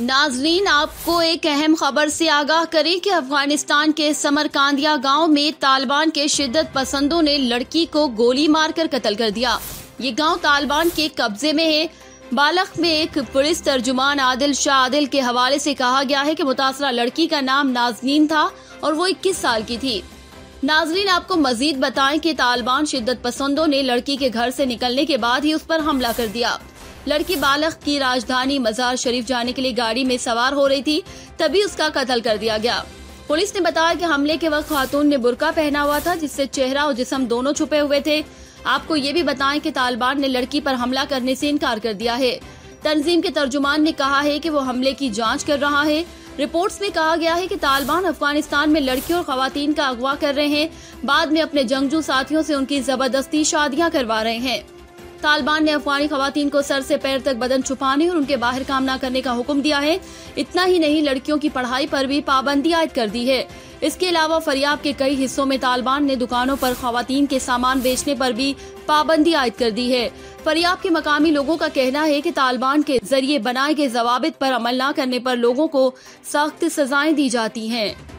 नाजरीन, आपको एक अहम खबर से आगाह करें कि अफ़गानिस्तान के समरकांदिया गाँव में तालिबान के शिद्दत पसंदों ने लड़की को गोली मारकर कत्ल कर दिया। ये गाँव तालिबान के कब्जे में है। बालक में एक पुलिस तर्जुमान आदिल शाह आदिल के हवाले से कहा गया है कि मुतासरा लड़की का नाम नाजनीन था और वो 21 साल की थी। नाजरीन, आपको मजीद बताएँ कि तालिबान शिद्दत पसंदों ने लड़की के घर से निकलने के बाद ही उस पर हमला कर दिया। लड़की बालक की राजधानी मजार शरीफ जाने के लिए गाड़ी में सवार हो रही थी, तभी उसका कत्ल कर दिया गया। पुलिस ने बताया कि हमले के वक्त खातून ने बुरका पहना हुआ था, जिससे चेहरा और जिसम दोनों छुपे हुए थे। आपको ये भी बताएँ कि तालिबान ने लड़की पर हमला करने से इनकार कर दिया है। तंजीम के तर्जुमान ने कहा है कि वो हमले की जाँच कर रहा है। रिपोर्ट्स में कहा गया है कि तालिबान अफ़गानिस्तान में लड़कियों और खातन का अगवा कर रहे हैं। बाद में अपने जंगजू साथियों से उनकी ज़बरदस्ती शादियाँ करवा रहे हैं। तालिबान ने अफगानी खातन को सर से पैर तक बदन छुपाने और उनके बाहर काम न करने का हुक्म दिया है। इतना ही नहीं, लड़कियों की पढ़ाई पर भी पाबंदी आयद कर दी है। इसके अलावा फरियाब के कई हिस्सों में तालिबान ने दुकानों पर खातन के सामान बेचने पर भी पाबंदी आयद कर दी है। फरियाब के मकामी लोगों का कहना है कि तालिबान के ज़रिए बनाए गए जवाबित पर अमल न करने पर लोगों को सख्त सजाएँ दी जाती हैं।